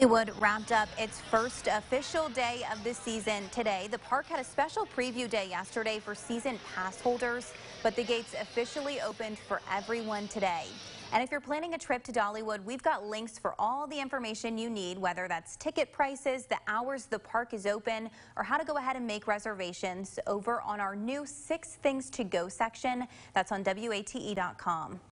Dollywood wrapped up its first official day of the season today. The park had a special preview day yesterday for season pass holders, but the gates officially opened for everyone today. And if you're planning a trip to Dollywood, we've got links for all the information you need, whether that's ticket prices, the hours the park is open, or how to go ahead and make reservations over on our new Six Things to Go section. That's on WATE.com.